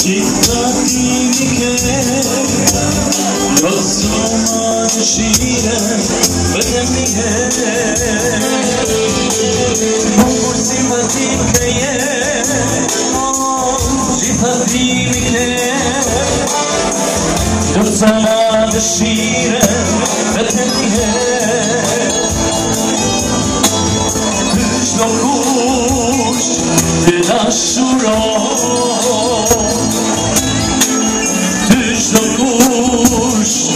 Cihatimi da luz.